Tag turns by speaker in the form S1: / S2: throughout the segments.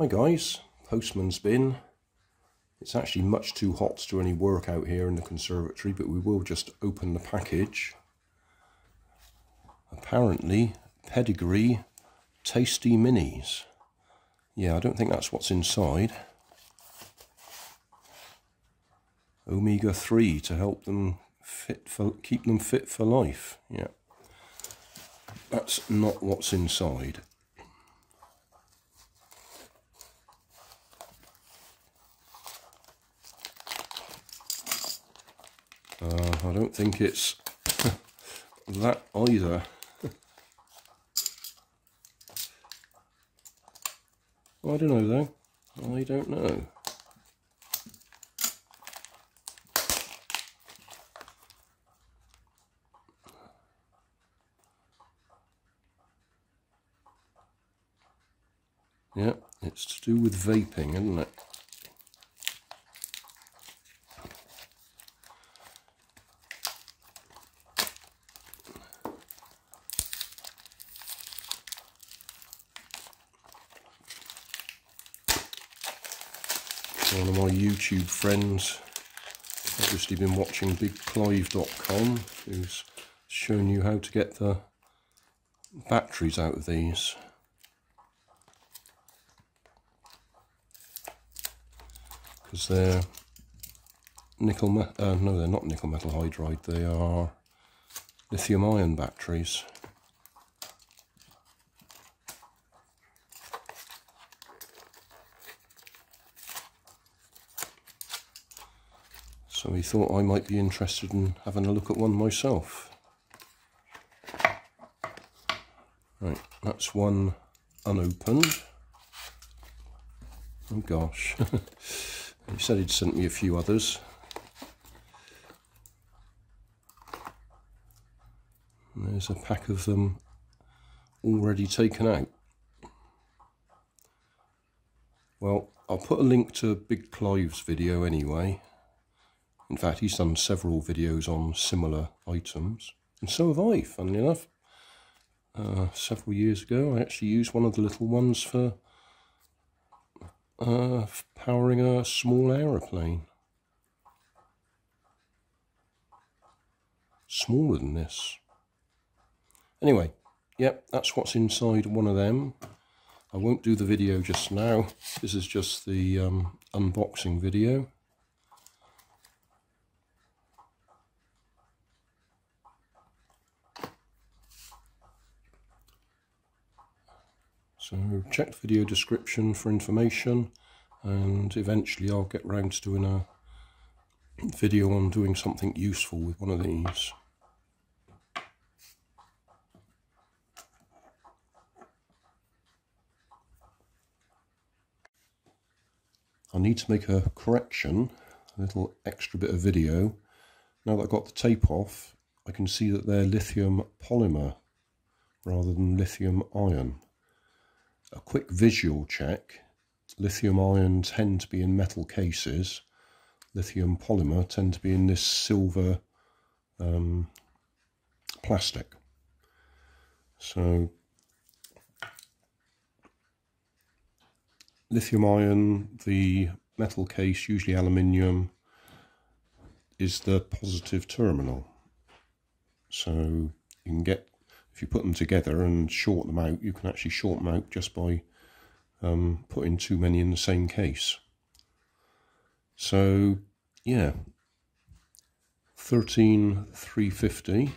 S1: Hi guys, Postman's Bin. It's actually much too hot to do any work out here in the conservatory, but we will just open the package. Apparently, Pedigree Tasty Minis. Yeah, I don't think that's what's inside. Omega 3 to help them fit for keep them fit for life. Yeah. That's not what's inside. Uh, I don't think it's that either. I don't know though. I don't know. Yeah, it's to do with vaping, isn't it? One of my YouTube friends, obviously been watching BigClive.com, who's shown you how to get the batteries out of these. Because they're nickel, uh, no they're not nickel metal hydride, they are lithium ion batteries. So he thought I might be interested in having a look at one myself. Right, that's one unopened. Oh gosh. he said he'd sent me a few others. And there's a pack of them already taken out. Well, I'll put a link to Big Clive's video anyway. In fact, he's done several videos on similar items. And so have I, funnily enough. Uh, several years ago, I actually used one of the little ones for uh, powering a small aeroplane. Smaller than this. Anyway, yep, that's what's inside one of them. I won't do the video just now. This is just the um, unboxing video. So check the video description for information and eventually I'll get round to doing a video on doing something useful with one of these. I need to make a correction, a little extra bit of video. Now that I've got the tape off, I can see that they're lithium polymer rather than lithium ion a quick visual check, lithium ion tend to be in metal cases, lithium polymer tend to be in this silver um, plastic. So lithium ion, the metal case, usually aluminium, is the positive terminal. So you can get if you put them together and short them out, you can actually short them out just by um, putting too many in the same case. So, yeah, 13 350,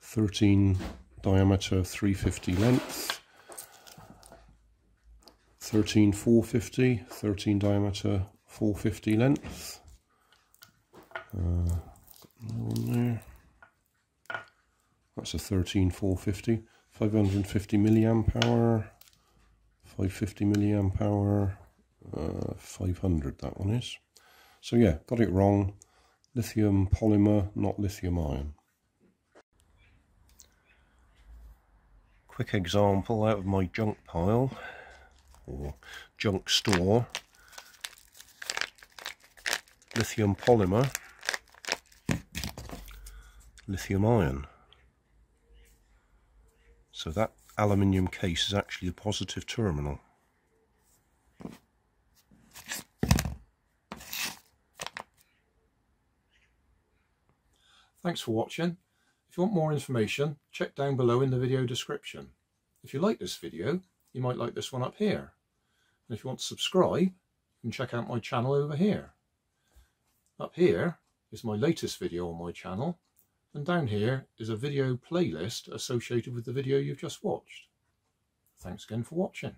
S1: 13 diameter 350 length, 13 450, 13 diameter 450 length. Uh, That's a 13450, 550 milliamp hour, 550 milliamp hour, uh, 500 that one is. So yeah, got it wrong. Lithium polymer, not lithium ion. Quick example out of my junk pile, or junk store. Lithium polymer, lithium ion. So that aluminium case is actually a positive terminal. Thanks for watching. If you want more information, check down below in the video description. If you like this video, you might like this one up here. And if you want to subscribe, you can check out my channel over here. Up here is my latest video on my channel, and down here is a video playlist associated with the video you've just watched. Thanks again for watching.